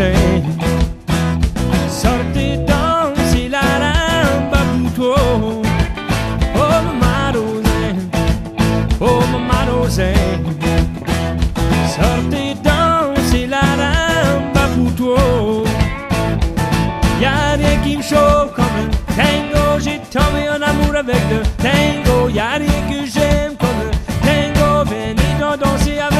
voisin. Sortez danser la rampe à bouton. Oh, maman Rosin, oh, maman Rosin. Sortez danser la rampe à bouton. Y'a rien qui me chauffe comme un tango. J'ai tombé en amour avec le tango. Y'a rien que j'aime comme le tango. Venez danser avec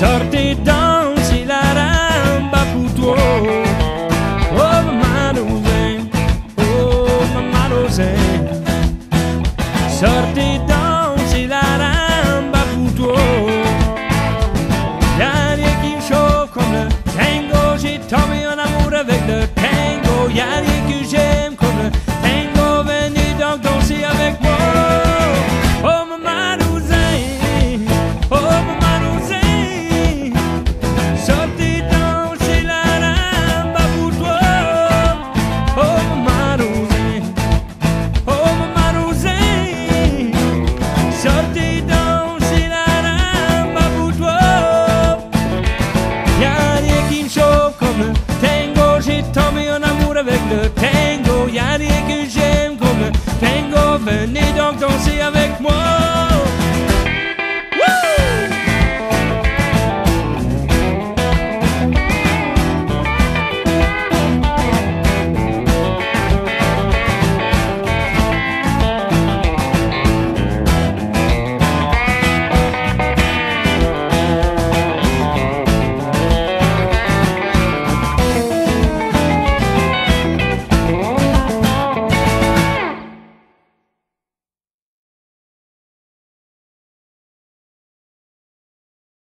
sorte danzi la ramba putuo oh mamma rosè oh mamma rosè sorte danzi la ramba putuo Dernier qui me chauffe comme le tango. J'ai tombé en amour avec le